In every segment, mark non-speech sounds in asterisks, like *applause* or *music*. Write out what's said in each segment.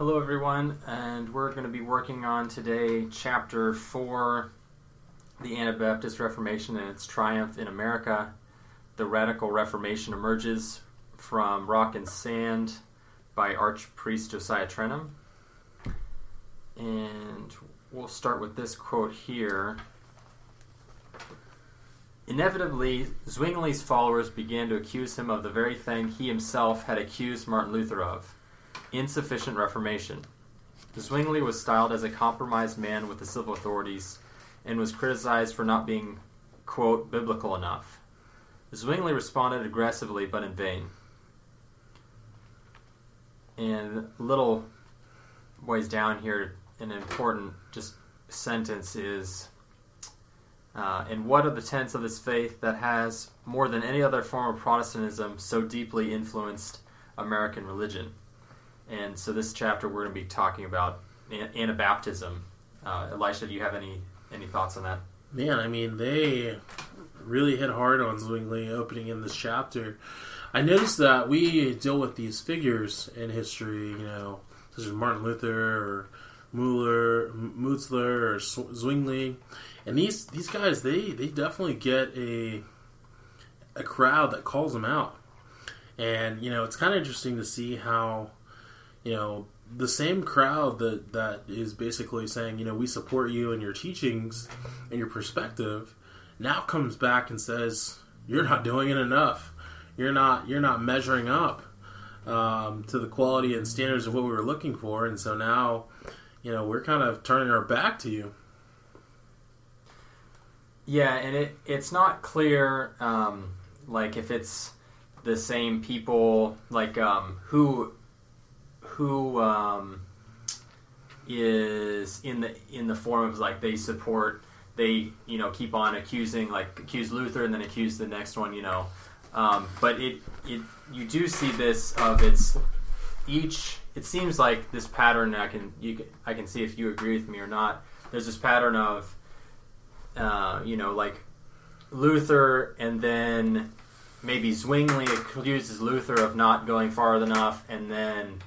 Hello, everyone, and we're going to be working on today chapter 4 The Anabaptist Reformation and its Triumph in America. The Radical Reformation emerges from Rock and Sand by Archpriest Josiah Trenham. And we'll start with this quote here. Inevitably, Zwingli's followers began to accuse him of the very thing he himself had accused Martin Luther of insufficient reformation. Zwingli was styled as a compromised man with the civil authorities and was criticized for not being, quote, biblical enough. Zwingli responded aggressively, but in vain. And little ways down here, an important just sentence is uh, and what are the tenets of this faith that has, more than any other form of Protestantism, so deeply influenced American religion? And so, this chapter we're going to be talking about Anabaptism. Uh, Elisha, do you have any any thoughts on that? Man, I mean, they really hit hard on Zwingli opening in this chapter. I noticed that we deal with these figures in history, you know, such as Martin Luther or Mueller, Mutzler or Zwingli, and these these guys they they definitely get a a crowd that calls them out, and you know it's kind of interesting to see how you know the same crowd that that is basically saying you know we support you and your teachings and your perspective now comes back and says you're not doing it enough you're not you're not measuring up um, to the quality and standards of what we were looking for and so now you know, we're kind of turning our back to you. Yeah, and it it's not clear, um, like if it's the same people, like um, who who um, is in the in the form of like they support they you know keep on accusing like accuse Luther and then accuse the next one you know um, but it it you do see this of its each it seems like this pattern I can you I can see if you agree with me or not. There's this pattern of uh, you know like Luther and then maybe Zwingli accuses Luther of not going far enough, and then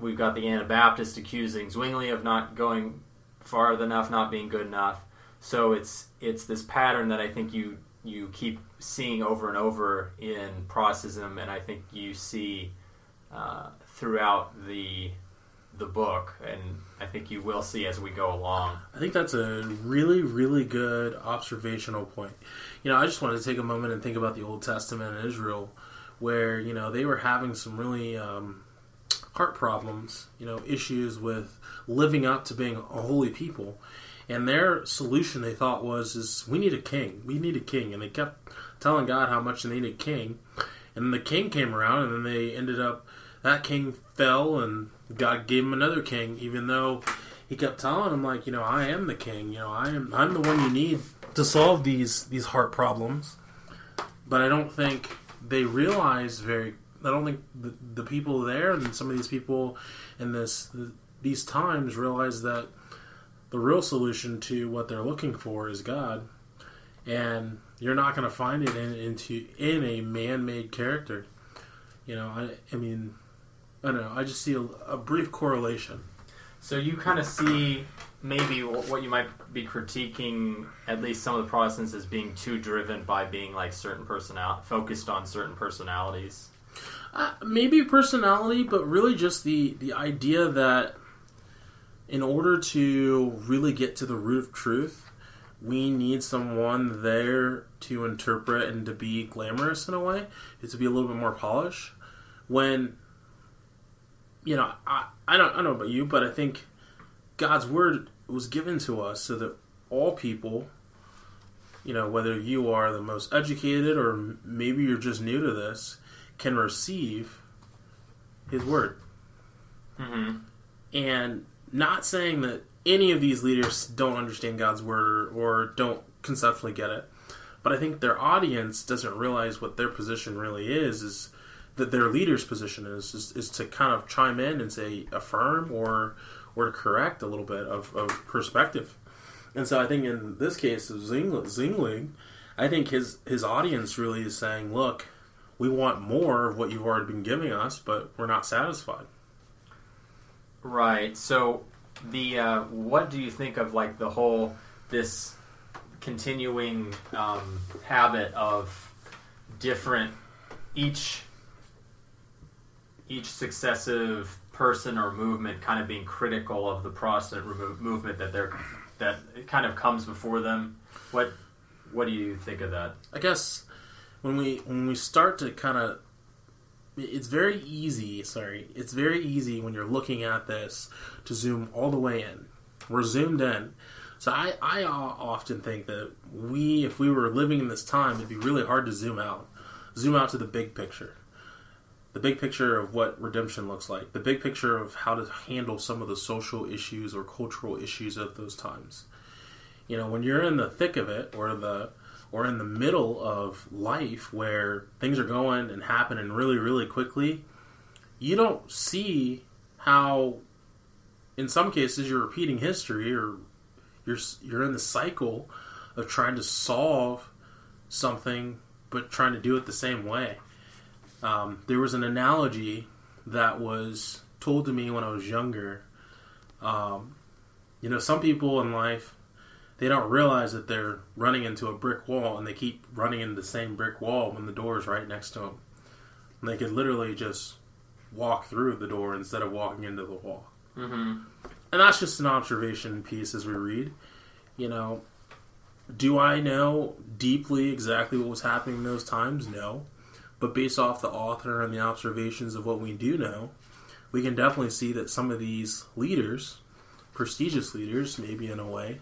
we've got the Anabaptist accusing Zwingli of not going far enough, not being good enough. So it's it's this pattern that I think you you keep seeing over and over in Protestantism, and I think you see uh, throughout the the book, and I think you will see as we go along. I think that's a really, really good observational point. You know, I just wanted to take a moment and think about the Old Testament and Israel, where you know they were having some really um, heart problems, you know, issues with living up to being a holy people, and their solution they thought was is we need a king, we need a king, and they kept telling God how much they needed a king, and the king came around, and then they ended up that king fell, and God gave him another king, even though he kept telling him like, you know, I am the king. You know, I am I'm the one you need to solve these these heart problems. But I don't think they realize very. I don't think the, the people there and some of these people in this these times realize that the real solution to what they're looking for is God, and you're not going to find it in into in a man-made character. You know, I, I mean, I don't know. I just see a, a brief correlation. So you kind of see maybe what you might be critiquing, at least some of the Protestants, as being too driven by being like certain personal focused on certain personalities. Uh, maybe personality, but really just the the idea that in order to really get to the root of truth, we need someone there to interpret and to be glamorous in a way, to be a little bit more polished. When you know, I, I don't I don't know about you, but I think God's word was given to us so that all people, you know, whether you are the most educated or maybe you're just new to this, can receive His word. Mm-hmm. And not saying that any of these leaders don't understand God's word or, or don't conceptually get it, but I think their audience doesn't realize what their position really is. Is that their leader's position is, is, is to kind of chime in and say affirm or or to correct a little bit of, of perspective. And so I think in this case of Zwingli, I think his his audience really is saying, look, we want more of what you've already been giving us, but we're not satisfied. Right. So the uh, what do you think of like the whole this continuing um, habit of different each each successive person or movement kind of being critical of the Protestant remo- movement that they're that kind of comes before them. What what do you think of that? I guess when we when we start to kind of it's very easy sorry it's very easy when you're looking at this to zoom all the way in. We're zoomed in. So I, I often think that we if we were living in this time it'd be really hard to zoom out zoom out to the big picture. The big picture of what redemption looks like the big picture of how to handle some of the social issues or cultural issues of those times. You know when you're in the thick of it or the or in the middle of life where things are going and happening really, really quickly, you don't see how, in some cases, you're repeating history or you're you're in the cycle of trying to solve something but trying to do it the same way. Um, there was an analogy that was told to me when I was younger. Um, you know, some people in life they don't realize that they're running into a brick wall and they keep running into the same brick wall when the door is right next to them. And they could literally just walk through the door instead of walking into the wall. Mm-hmm. And that's just an observation piece as we read. You know, do I know deeply exactly what was happening in those times? No. But based off the author and the observations of what we do know, we can definitely see that some of these leaders, prestigious leaders, maybe in a way,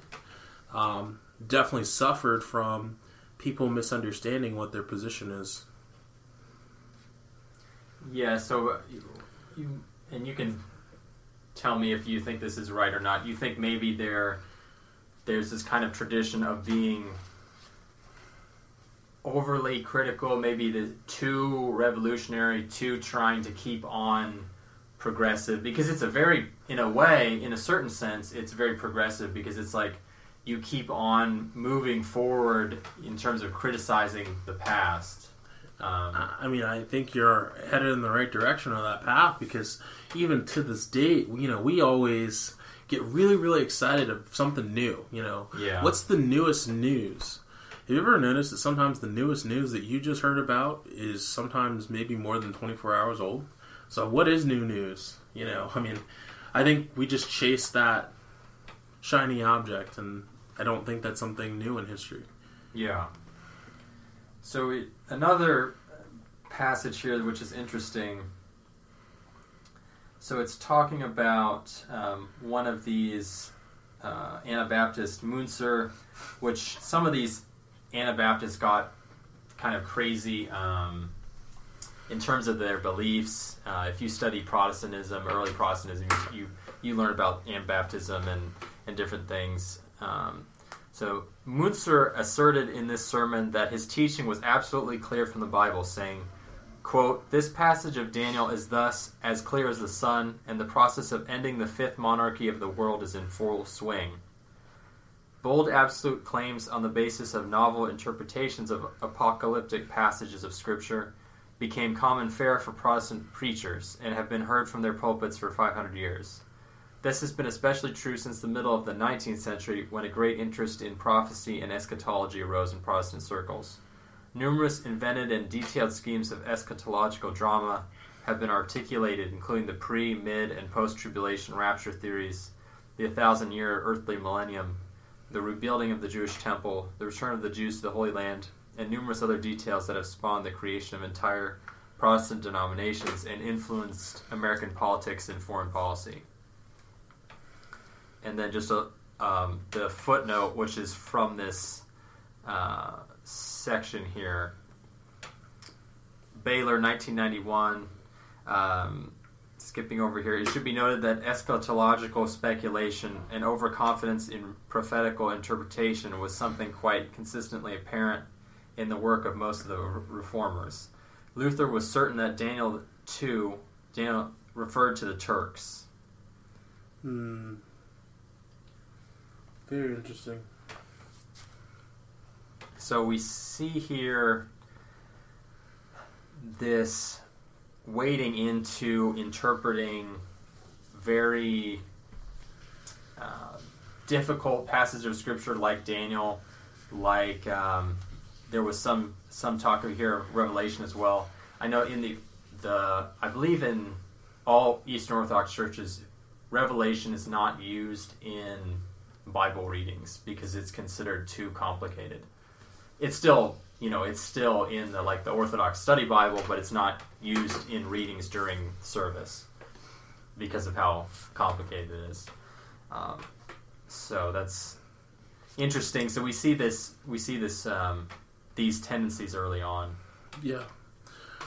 um, definitely suffered from people misunderstanding what their position is. Yeah, so uh, you, and you can tell me if you think this is right or not. You think maybe there there's this kind of tradition of being overly critical, maybe the too revolutionary, too trying to keep on progressive because it's a very in a way, in a certain sense, it's very progressive because it's like you keep on moving forward in terms of criticizing the past. Um, I mean, I think you're headed in the right direction on that path because even to this date, you know, we always get really, really excited of something new. You know, yeah. what's the newest news? Have you ever noticed that sometimes the newest news that you just heard about is sometimes maybe more than 24 hours old? So, what is new news? You know, *laughs* I mean, I think we just chase that shiny object, and I don't think that's something new in history. Yeah. So another passage here, which is interesting. So it's talking about um, one of these uh, Anabaptist Munzer, which some of these Anabaptists got kind of crazy um, in terms of their beliefs. Uh, if you study Protestantism, early Protestantism, you you learn about Anabaptism and and different things. Um, so Munzer asserted in this sermon that his teaching was absolutely clear from the Bible, saying, quote, This passage of Daniel is thus as clear as the sun, and the process of ending the fifth monarchy of the world is in full swing. Bold absolute claims on the basis of novel interpretations of apocalyptic passages of Scripture became common fare for Protestant preachers and have been heard from their pulpits for 500 years. This has been especially true since the middle of the 19th century when a great interest in prophecy and eschatology arose in Protestant circles. Numerous invented and detailed schemes of eschatological drama have been articulated, including the pre, mid, and post tribulation rapture theories, the thousand year earthly millennium, the rebuilding of the Jewish temple, the return of the Jews to the Holy Land, and numerous other details that have spawned the creation of entire Protestant denominations and influenced American politics and foreign policy and then just a, um, the footnote, which is from this uh, section here. Baylor, 1991. Um, skipping over here, it should be noted that eschatological speculation and overconfidence in prophetical interpretation was something quite consistently apparent in the work of most of the reformers. Luther was certain that Daniel 2 Daniel referred to the Turks. Hmm. Very interesting. So we see here this wading into interpreting very uh, difficult passages of scripture, like Daniel, like um, there was some some talk of here of Revelation as well. I know in the the I believe in all Eastern Orthodox churches, Revelation is not used in Bible readings because it's considered too complicated. It's still you know it's still in the like the Orthodox Study Bible, but it's not used in readings during service because of how complicated it is. Um, so that's interesting. So we see this we see this um, these tendencies early on. Yeah,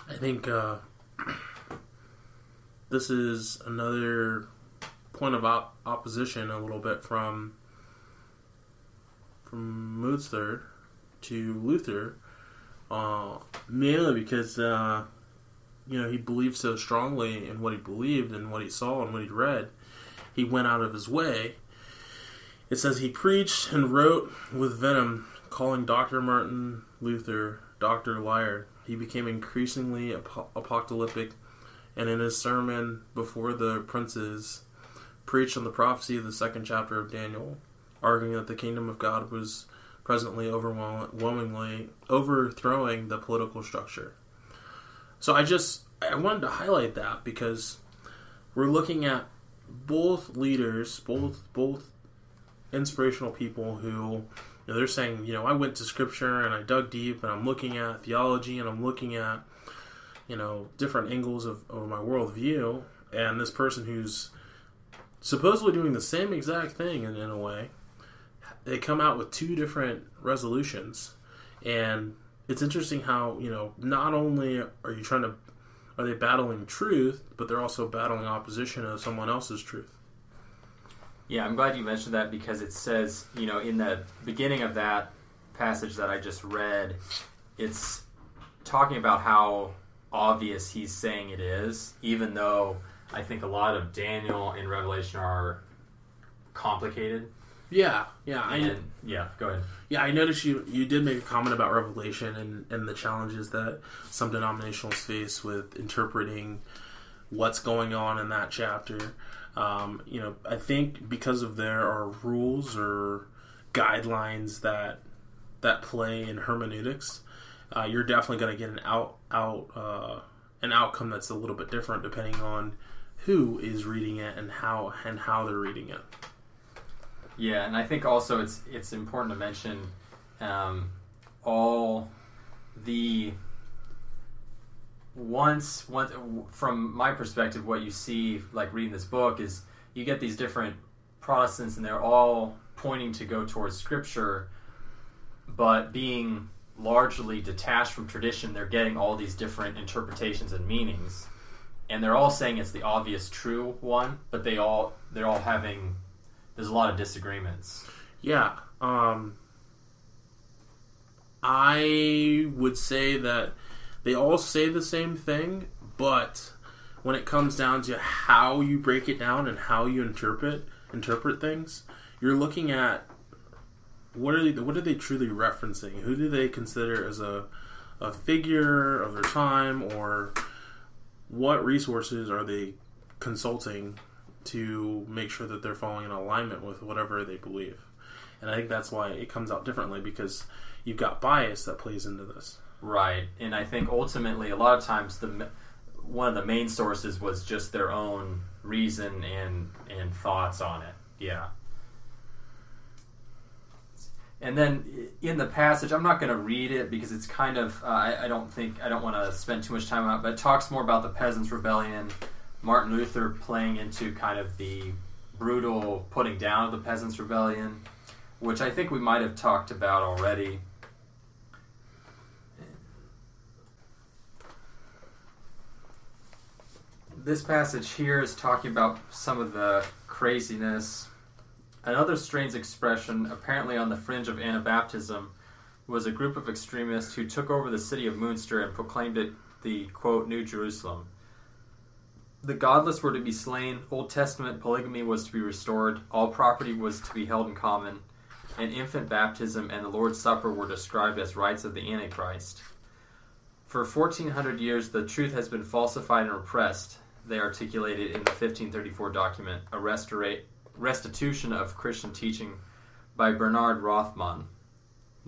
I think uh, *clears throat* this is another point of op- opposition a little bit from from Mutzler to Luther, uh, mainly because uh, you know he believed so strongly in what he believed and what he saw and what he'd read, he went out of his way. It says he preached and wrote with venom, calling Dr. Martin Luther Dr. Liar. He became increasingly ap- apocalyptic, and in his sermon before the princes, preached on the prophecy of the second chapter of Daniel, arguing that the kingdom of God was presently overwhelmingly overthrowing the political structure. So I just I wanted to highlight that because we're looking at both leaders, both both inspirational people who you know, they're saying, you know, I went to scripture and I dug deep and I'm looking at theology and I'm looking at you know different angles of, of my worldview, and this person who's supposedly doing the same exact thing in, in a way, they come out with two different resolutions, and it's interesting how you know not only are you trying to are they battling truth, but they're also battling opposition of someone else's truth. Yeah, I'm glad you mentioned that because it says, you know, in the beginning of that passage that I just read, it's talking about how obvious he's saying it is, even though I think a lot of Daniel and Revelation are complicated. Yeah, yeah, I And, yeah, go ahead. yeah I noticed you you did make a comment about Revelation and and the challenges that some denominationals face with interpreting what's going on in that chapter. Um, you know, I think because of there are rules or guidelines that that play in hermeneutics, uh, you're definitely going to get an out out uh, an outcome that's a little bit different depending on who is reading it and how and how they're reading it. Yeah, and I think also it's it's important to mention um, all the once once from my perspective, what you see like reading this book is you get these different Protestants, and they're all pointing to go towards Scripture, but being largely detached from tradition, they're getting all these different interpretations and meanings, and they're all saying it's the obvious true one, but they all they're all having there's a lot of disagreements. Yeah. Um, I would say that they all say the same thing, but when it comes down to how you break it down and how you interpret interpret things, you're looking at what are they what are they truly referencing? Who do they consider as a a figure of their time or what resources are they consulting to make sure that they're falling in alignment with whatever they believe. And I think that's why it comes out differently because you've got bias that plays into this. Right, and I think ultimately a lot of times the one of the main sources was just their own reason and and thoughts on it. Yeah. And then in the passage, I'm not going to read it because it's kind of uh, I, I don't think I don't want to spend too much time on it, but it talks more about the peasants' rebellion, Martin Luther playing into kind of the brutal putting down of the peasants' rebellion, which I think we might have talked about already. This passage here is talking about some of the craziness. Another strange expression, apparently on the fringe of Anabaptism, was a group of extremists who took over the city of Munster and proclaimed it the quote New Jerusalem. The godless were to be slain, Old Testament polygamy was to be restored, all property was to be held in common, and infant baptism and the Lord's Supper were described as rites of the Antichrist. For 1400 years, the truth has been falsified and repressed. they articulated in the 1534 document, a restora- restitution of Christian teaching by Bernard Rothman.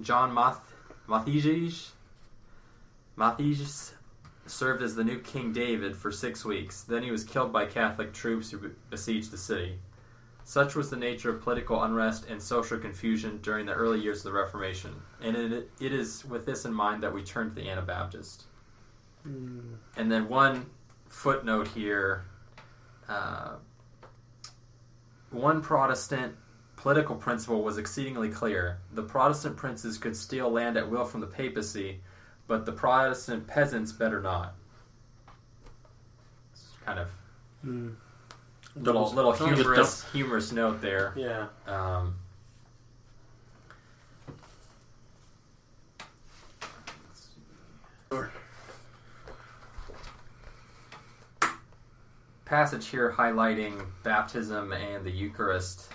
John Math- Matthijs served as the new King David for six weeks. Then he was killed by Catholic troops who besieged the city. Such was the nature of political unrest and social confusion during the early years of the Reformation, and it, it is with this in mind that we turn to the Anabaptist. Mm. And then one footnote here uh, one Protestant political principle was exceedingly clear. The Protestant princes could steal land at will from the papacy, but the Protestant peasants better not. It's kind of Mm. little little Kind of a humorous humorous note there. Yeah. Um, passage here highlighting baptism and the Eucharist.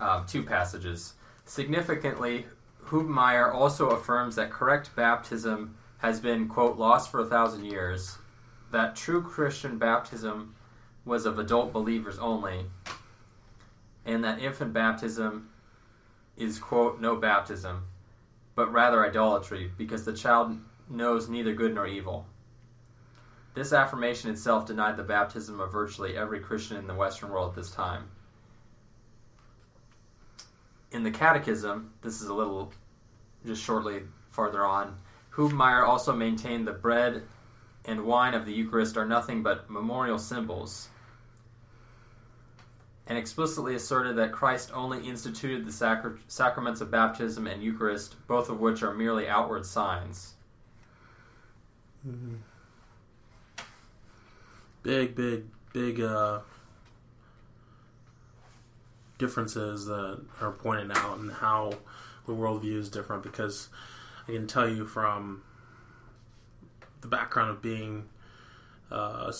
Um, two passages. Significantly, Hubmeier also affirms that correct baptism has been, quote, lost for a thousand years, that true Christian baptism was of adult believers only, and that infant baptism is, quote, no baptism, but rather idolatry, because the child knows neither good nor evil. This affirmation itself denied the baptism of virtually every Christian in the Western world at this time. In the Catechism, this is a little just shortly farther on, Hubmaier also maintained the bread and wine of the Eucharist are nothing but memorial symbols, and explicitly asserted that Christ only instituted the sacra- sacraments of baptism and Eucharist, both of which are merely outward signs. Mhm. Big, big, big uh, differences that are pointed out and how the worldview is different because I can tell you from the background of being uh,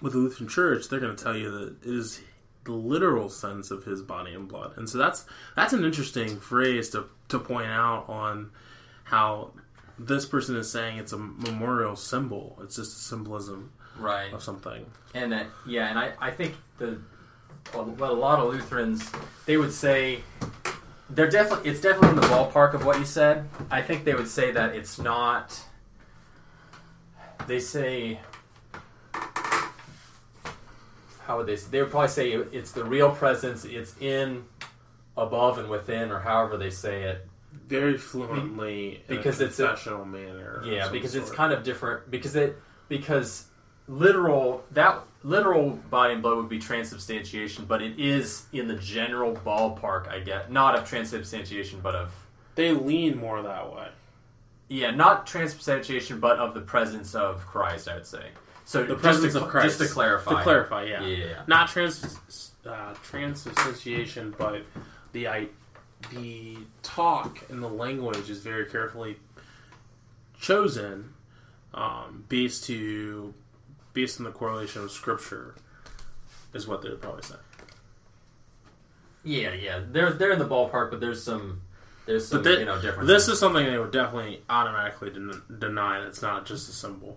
with the Lutheran Church, they're going to tell you that it is the literal sense of his body and blood, and so that's that's an interesting phrase to to point out on how this person is saying it's a memorial symbol. It's just a symbolism Right. of something. And uh, yeah, and I, I think the what a lot of Lutherans they would say they're definitely it's definitely in the ballpark of what you said. I think they would say that it's not. They say. How would they? Say, they would probably say it's the real presence. It's in, above and within, or however they say it. Very fluently Because in a it's a- confessional manner. Yeah, because it's kind of different. Because it because literal that literal body and blood would be transubstantiation, but it is in the general ballpark. I get not of transubstantiation, but of they lean more that way. yeah, not transubstantiation, but of the presence of Christ. I would say. So The presence to, of Christ. Just to clarify. To clarify, yeah, Yeah. not trans uh, transubstantiation, but the I, the talk and the language is very carefully chosen, um, based to based on the correlation of scripture, is what they'd probably say. Yeah, yeah. They're they're in the ballpark, but there's some there's some thi- you know differences. This is something they would definitely automatically den- deny. It's not just a symbol.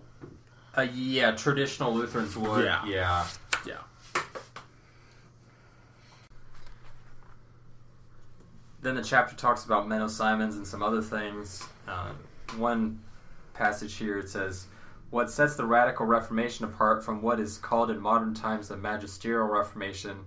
uh, yeah, traditional Lutherans would. Yeah. yeah. Yeah. then the chapter talks about Menno Simons and some other things. Uh, one passage here it says, "What sets the radical Reformation apart from what is called in modern times the magisterial Reformation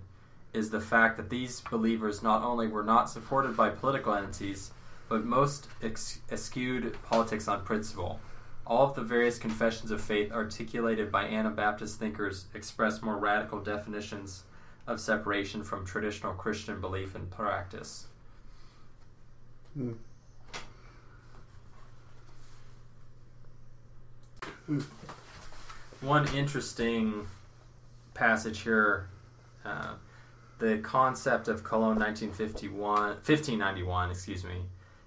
is the fact that these believers not only were not supported by political entities, but most ex- eschewed politics on principle." All of the various confessions of faith articulated by Anabaptist thinkers express more radical definitions of separation from traditional Christian belief and practice. Hmm. One interesting passage here, uh, the concept of Cologne 1951, 1591, excuse me.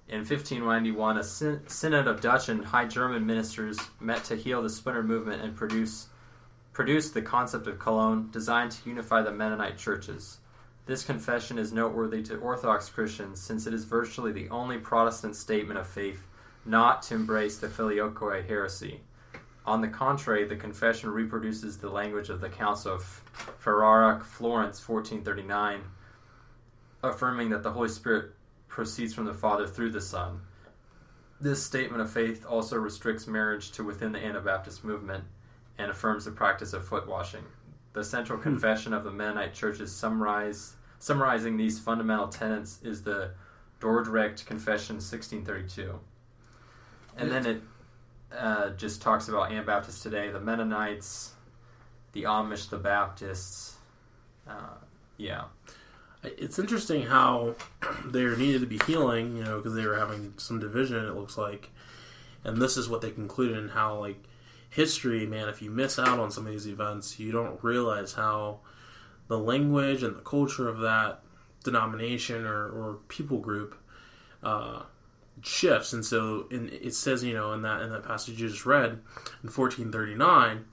In 1591, a syn- synod of Dutch and High German ministers met to heal the splinter movement and produce produced the concept of Cologne, designed to unify the Mennonite churches. This confession is noteworthy to Orthodox Christians since it is virtually the only Protestant statement of faith not to embrace the Filioque heresy. On the contrary, the confession reproduces the language of the Council of Ferrara, Florence, 1439, affirming that the Holy Spirit proceeds from the Father through the Son. This statement of faith also restricts marriage to within the Anabaptist movement and affirms the practice of foot washing. The central hmm. confession of the Mennonite churches summarize, summarizing these fundamental tenets is the Dordrecht Confession 1632. And then it uh, just talks about Anabaptists today, the Mennonites, the Amish, the Baptists. Uh, yeah. It's interesting how *clears throat* there needed to be healing, you know, because they were having some division. It looks like, and this is what they concluded in how like history, man. If you miss out on some of these events, you don't realize how the language and the culture of that denomination or, or people group uh, shifts. And so, in, it says, you know, in that in that passage you just read in fourteen thirty nine,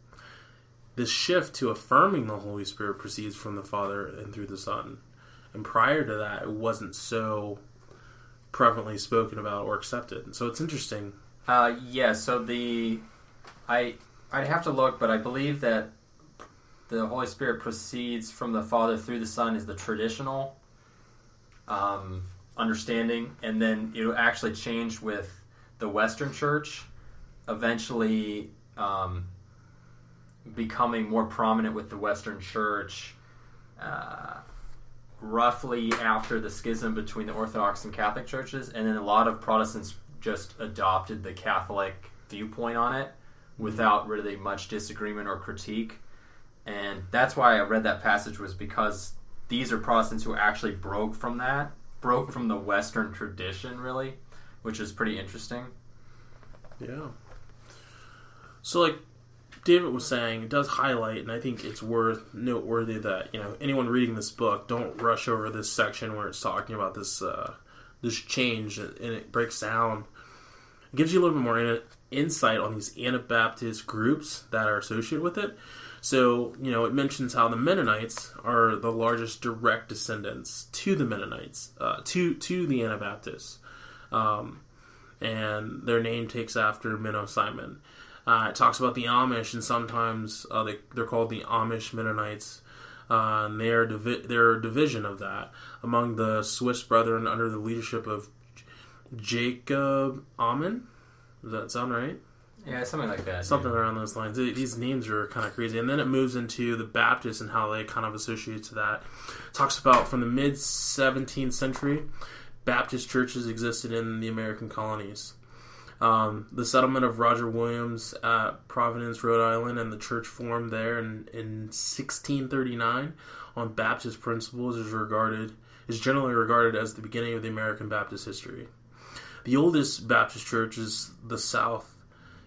this shift to affirming the Holy Spirit proceeds from the Father and through the Son and prior to that, it wasn't so prevalently spoken about or accepted. So it's interesting. Uh, yeah. So the I I'd have to look, but I believe that the Holy Spirit proceeds from the Father through the Son is the traditional um, understanding, and then it actually changed with the Western Church, eventually um, becoming more prominent with the Western Church. Uh, roughly after the schism between the Orthodox and Catholic churches, and then a lot of Protestants just adopted the Catholic viewpoint on it without really much disagreement or critique. And that's why I read that passage was because these are Protestants who actually broke from that, broke from the Western tradition, really, which is pretty interesting. Yeah. So, like, David was saying, it does highlight, and I think it's worth noteworthy that you know anyone reading this book don't rush over this section where it's talking about this uh, this change, and it breaks down, it gives you a little bit more in- insight on these Anabaptist groups that are associated with it. So you know it mentions how the Mennonites are the largest direct descendants to the Mennonites, uh, to to the Anabaptists, um, and their name takes after Menno Simon. Uh, it talks about the Amish, and sometimes uh, they, they're called the Amish Mennonites. Uh, and they're, divi- they're a division of that among the Swiss Brethren under the leadership of Jacob Ammon. Does that sound right? Yeah, something like that. Something yeah. around those lines. These names are kind of crazy. And then it moves into the Baptists and how they kind of associate to that. It talks about from the mid 17th century, Baptist churches existed in the American colonies. Um, the settlement of Roger Williams at Providence, Rhode Island, and the church formed there in, in 1639 on Baptist principles is regarded is generally regarded as the beginning of the American Baptist history. The oldest Baptist church is the South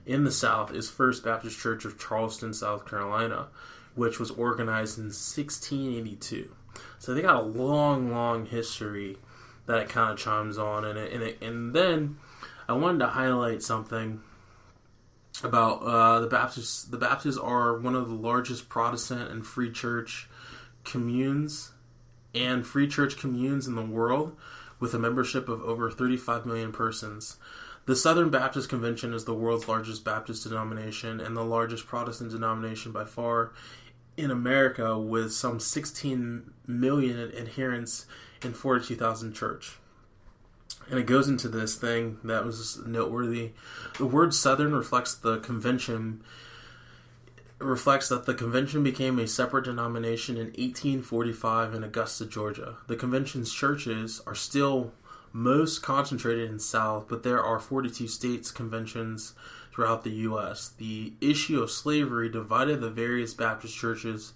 in the South is First Baptist Church of Charleston, South Carolina, which was organized in 1682. So they got a long, long history that it kind of chimes on, and it, and, it, and then I wanted to highlight something about uh, the Baptists. The Baptists are one of the largest Protestant and Free Church communes and Free Church communes in the world, with a membership of over 35 million persons. The Southern Baptist Convention is the world's largest Baptist denomination and the largest Protestant denomination by far in America, with some 16 million adherents in 42,000 church and it goes into this thing that was noteworthy. The word Southern reflects the convention reflects that the convention became a separate denomination in 1845 in Augusta, Georgia. The convention's churches are still most concentrated in South, but there are 42 states conventions throughout the U.S. The issue of slavery divided the various Baptist churches,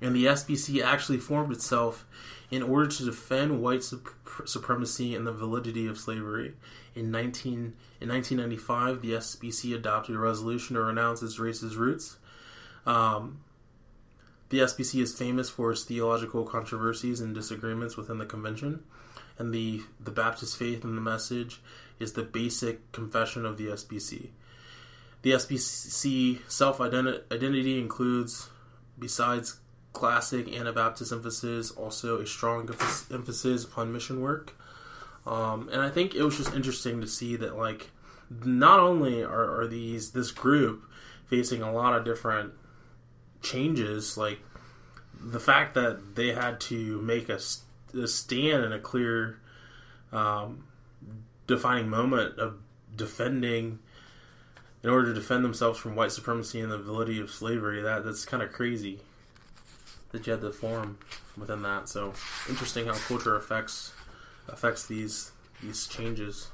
and the SBC actually formed itself in order to defend white sup- supremacy and the validity of slavery. In 19 in 1995, the SBC adopted a resolution to renounce its racist roots. Um, the SBC is famous for its theological controversies and disagreements within the convention, and the the Baptist faith and the message is the basic confession of the SBC. The SBC self identity includes, besides classic Anabaptist emphasis, also a strong emphasis upon mission work. Um, and I think it was just interesting to see that, like, not only are, are these this group facing a lot of different changes. Like the fact that they had to make a, a stand in a clear, um, defining moment of defending in order to defend themselves from white supremacy and the validity of slavery. That that's kind of crazy that you had to form within that. So interesting how culture affects affects these these changes.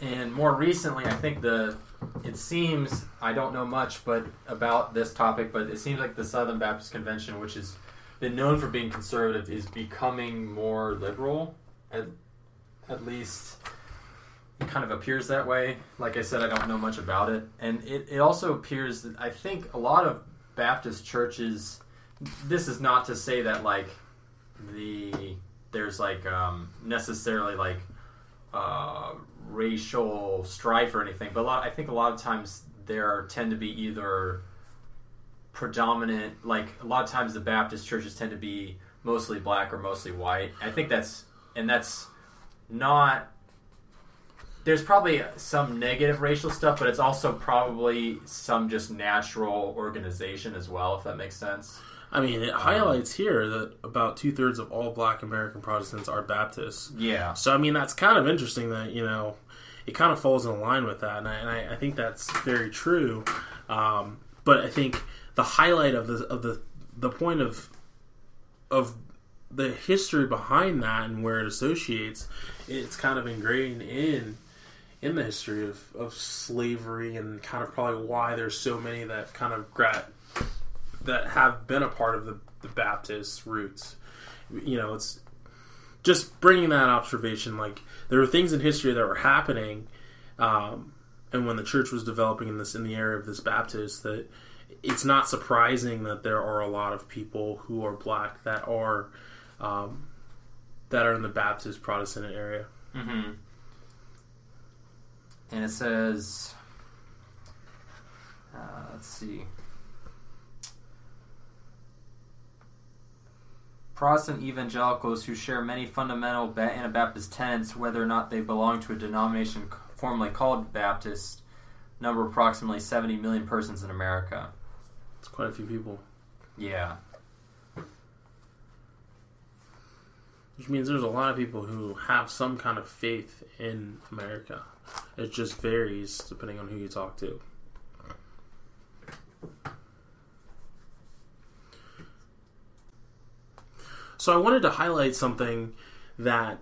And more recently, I think the it seems I don't know much, but about this topic, but it seems like the Southern Baptist Convention, which has been known for being conservative, is becoming more liberal. At, at least it kind of appears that way. Like I said, I don't know much about it, and it, it also appears that I think a lot of Baptist churches. This is not to say that like the there's like um, necessarily like uh, racial strife or anything, but a lot, I think a lot of times there tend to be either predominant, like a lot of times the Baptist churches tend to be mostly black or mostly white. I think that's and that's not. There's probably some negative racial stuff, but it's also probably some just natural organization as well, if that makes sense. I mean, it highlights here that about two thirds of all Black American Protestants are Baptists. Yeah. So I mean, that's kind of interesting that you know it kind of falls in line with that, and I, and I, I think that's very true. Um, but I think the highlight of the of the the point of of the history behind that and where it associates, it's kind of ingrained in in the history of, of slavery and kind of probably why there's so many that kind of that have been a part of the, the Baptist roots. You know, it's just bringing that observation. Like there were things in history that were happening, um, and when the church was developing in this in the area of this Baptist, that it's not surprising that there are a lot of people who are black that are um, that are in the Baptist Protestant area. Mm-hmm. And it says, uh, let's see. Protestant evangelicals who share many fundamental Anabaptist tenets, whether or not they belong to a denomination formerly called Baptist, number approximately 70 million persons in America. It's quite a few people. Yeah. Which means there's a lot of people who have some kind of faith in America. It just varies depending on who you talk to. So I wanted to highlight something that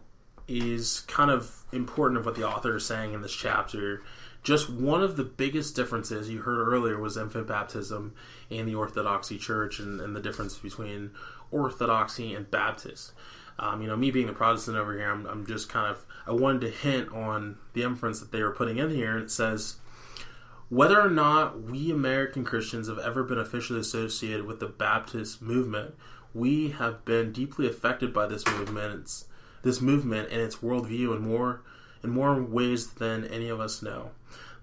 is kind of important of what the author is saying in this chapter. Just one of the biggest differences you heard earlier was infant baptism in the Orthodoxy Church and, and the difference between Orthodoxy and Baptist. Um, you know, me being a Protestant over here, I'm, I'm just kind of, I wanted to hint on the inference that they were putting in here. And it says, whether or not we American Christians have ever been officially associated with the Baptist movement, we have been deeply affected by this movement, this movement and its worldview and more in more ways than any of us know.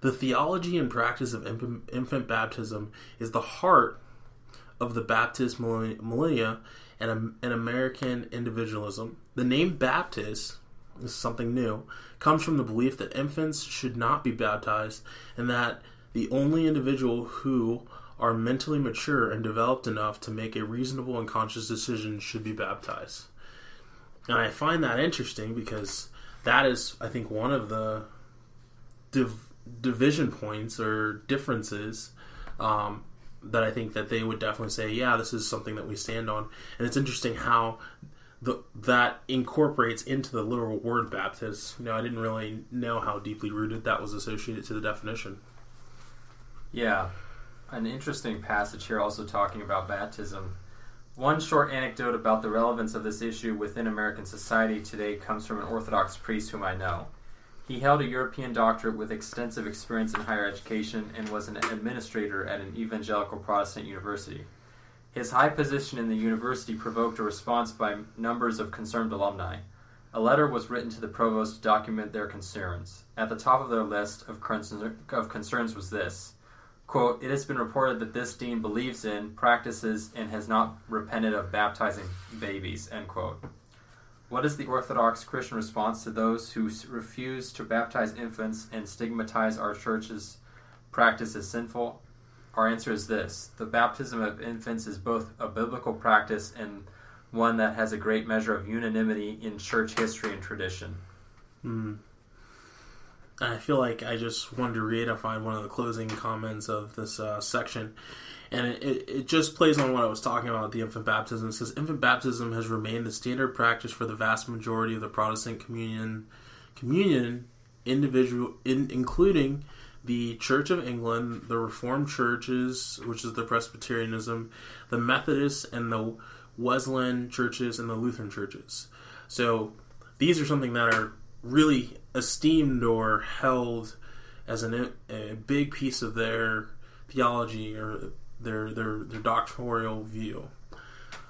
The theology and practice of infant baptism is the heart of the Baptist millennia and, American individualism. The name Baptist is something new comes from the belief that infants should not be baptized and that the only individual who are mentally mature and developed enough to make a reasonable and conscious decision should be baptized. And I find that interesting because that is, I think, one of the div- division points or differences um, that I think that they would definitely say, yeah, this is something that we stand on. And it's interesting how the, that incorporates into the literal word Baptist. You know, I didn't really know how deeply rooted that was associated to the definition. Yeah, an interesting passage here also talking about baptism. One short anecdote about the relevance of this issue within American society today comes from an Orthodox priest whom I know. He held a European doctorate with extensive experience in higher education and was an administrator at an evangelical Protestant university. His high position in the university provoked a response by numbers of concerned alumni. A letter was written to the provost to document their concerns. At the top of their list of, concerns was this Quote, it has been reported that this dean believes in, practices, and has not repented of baptizing babies, end quote. What is the Orthodox Christian response to those who refuse to baptize infants and stigmatize our church's practice as sinful? Our answer is this the baptism of infants is both a biblical practice and one that has a great measure of unanimity in church history and tradition. Hmm. I feel like I just wanted to reiterate one of the closing comments of this uh, section, and it, it, just plays on what I was talking about the infant baptism. It says infant baptism has remained the standard practice for the vast majority of the Protestant communion, communion individual, in, including the Church of England, the Reformed churches, which is the Presbyterianism, the Methodists, and the Wesleyan churches and the Lutheran churches. So these are something that are really esteemed or held as an, a big piece of their theology or their their their doctrinal view.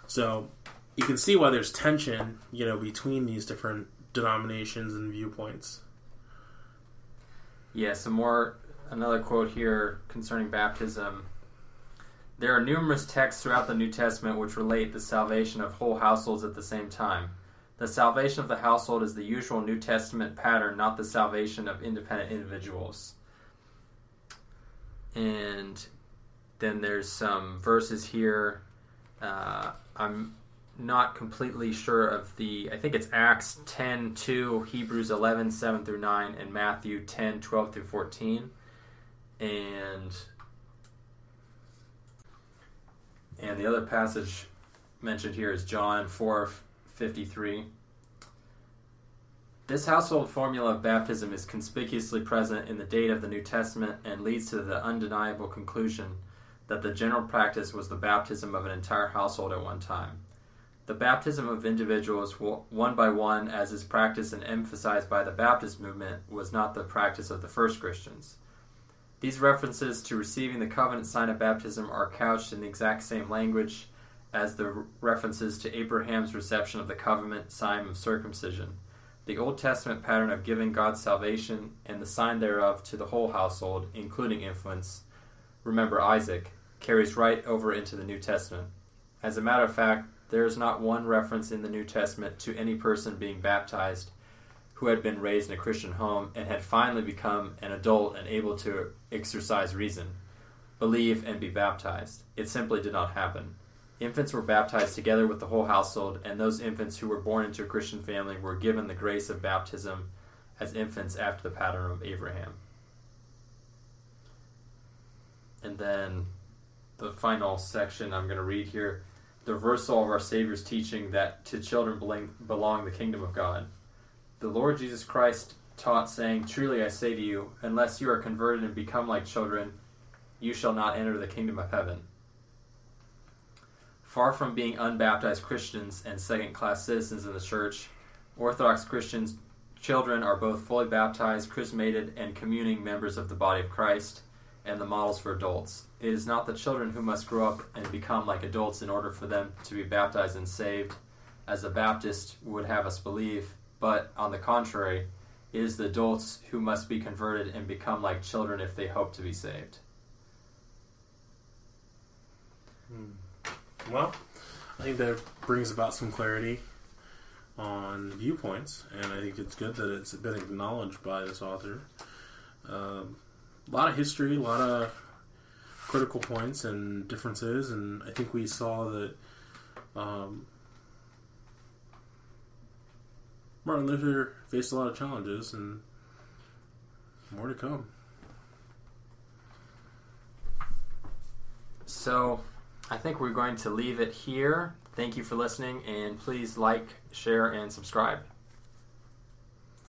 So you can see why there's tension, you know, between these different denominations and viewpoints. Yeah, some more another quote here concerning baptism. There are numerous texts throughout the New Testament which relate the salvation of whole households at the same time. The salvation of the household is the usual New Testament pattern, not the salvation of independent individuals. And then there's some verses here. Uh, I'm not completely sure of the. I think it's Acts 10 2, Hebrews 11 7 through 9, and Matthew 10 12 through 14. And. And the other passage mentioned here is John 4 53. This household formula of baptism is conspicuously present in the date of the New Testament and leads to the undeniable conclusion that the general practice was the baptism of an entire household at one time. The baptism of individuals, one by one, as is practiced and emphasized by the Baptist movement, was not the practice of the first Christians. These references to receiving the covenant sign of baptism are couched in the exact same language as the references to Abraham's reception of the covenant sign of circumcision. The Old Testament pattern of giving God's salvation and the sign thereof to the whole household, including infants, remember Isaac, carries right over into the New Testament. As a matter of fact, there is not one reference in the New Testament to any person being baptized who had been raised in a Christian home and had finally become an adult and able to exercise reason, believe, and be baptized. It simply did not happen. Infants were baptized together with the whole household, and those infants who were born into a Christian family were given the grace of baptism as infants after the pattern of Abraham. And then the final section I'm going to read here the reversal of our Savior's teaching that to children belong the kingdom of God. The Lord Jesus Christ taught, saying, Truly I say to you, unless you are converted and become like children, you shall not enter the kingdom of heaven. Far from being unbaptized Christians and second class citizens in the church, Orthodox Christians' children are both fully baptized, chrismated, and communing members of the body of Christ and the models for adults. It is not the children who must grow up and become like adults in order for them to be baptized and saved, as the Baptist would have us believe, but on the contrary, it is the adults who must be converted and become like children if they hope to be saved. Hmm. Well, I think that brings about some clarity on viewpoints, and I think it's good that it's been acknowledged by this author. Um, a lot of history, a lot of critical points and differences, and I think we saw that um, Martin Luther faced a lot of challenges, and more to come. So, I think we're going to leave it here. Thank you for listening, and please like, share, and subscribe.